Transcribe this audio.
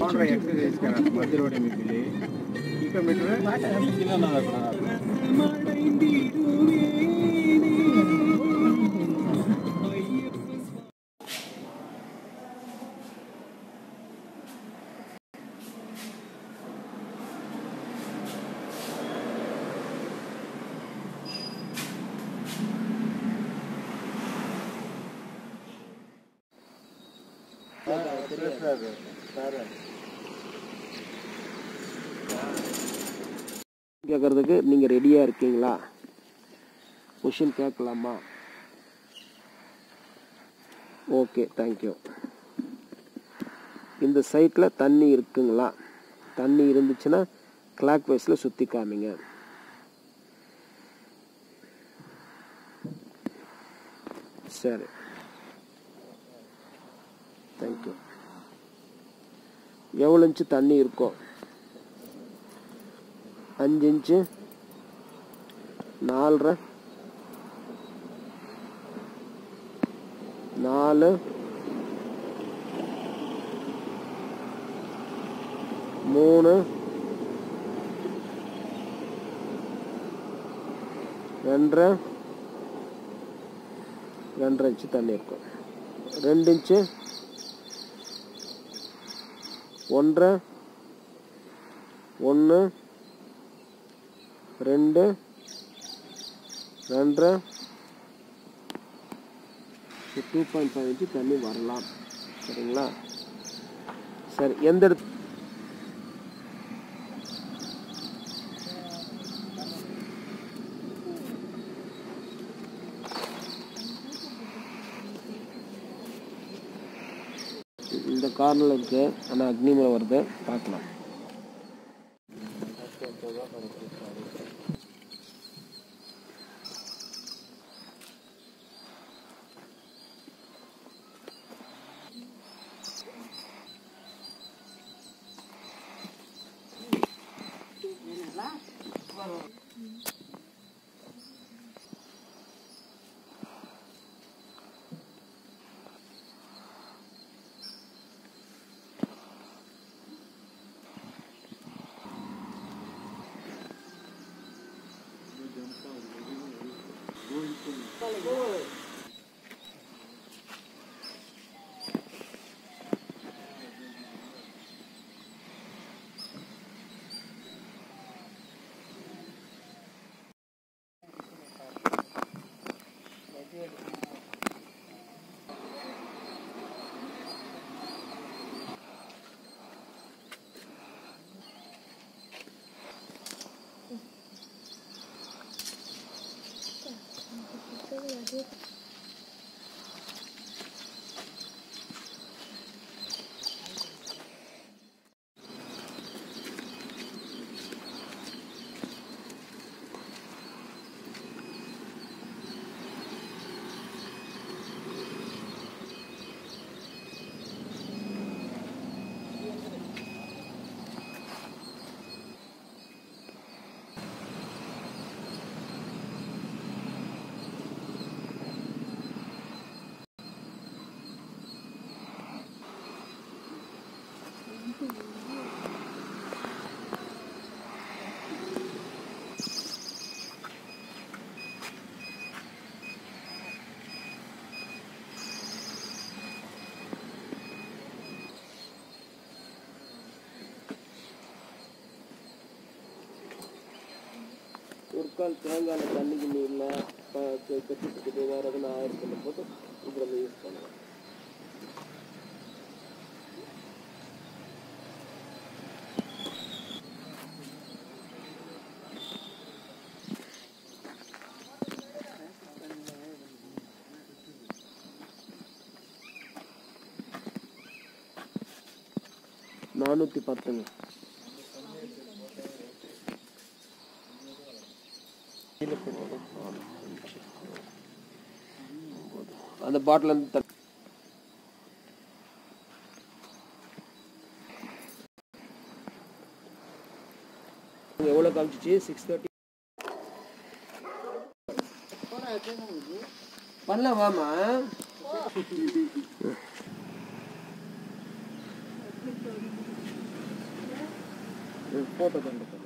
ನೋಡ್ರಿ ಎಕ್ಸಸೈಸ್ ಕರ ಮಧ್ಯ ರೋಡಿ ಮಿಕ್ಕಿಲಿ ಈಗ ಬಿಟ್ರೆ கேட்குறதுக்கு நீங்கள் ரெடியாக இருக்கீங்களா? கொஷின் கேட்கலாமா ஓகே தேங்க்யூ இந்த சைட்டில் தண்ணி இருக்குங்களா? தண்ணி இருந்துச்சுன்னா கிளாக் வைஸில் சுற்றி காமிங்க. சரி. தேங்க்யூ எவ்வளோ இன்ச்சு தண்ணி இருக்கும் அஞ்சு இன்ச்சு நாலரை நாலு மூணு ரெண்டரை ரெண்டரை இன்ச்சு தண்ணி இருக்கும். ரெண்டு இன்ச்சு ஒன்று ஒன்று ரெண்டு ரெண்டரை. டூ பாயிண்ட் ஃபைவ் இன்ச்சு தண்ணி வரலாம். சரிங்களா? சரி எந்த இடத்து இந்த இருக்குது ஆனால் அக்னிமலை வருது. பார்க்கலாம். 수 முக்கால் தேங்காயில் தண்ணி கிண்ணி இல்லை கட்டிட்டு வேறு எதுனா ஆயிருக்குன்னு போட்டு இதில் யூஸ் பண்ணலாம். நானூற்றி பத்துங்க. அந்த பாட்டில் இருந்து எவ்வளோ காமிச்சிச்சு? சிக்ஸ் தேர்ட்டி பண்ணலாம் வாமா ஃபோட்டோ கண்டு